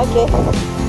Ok.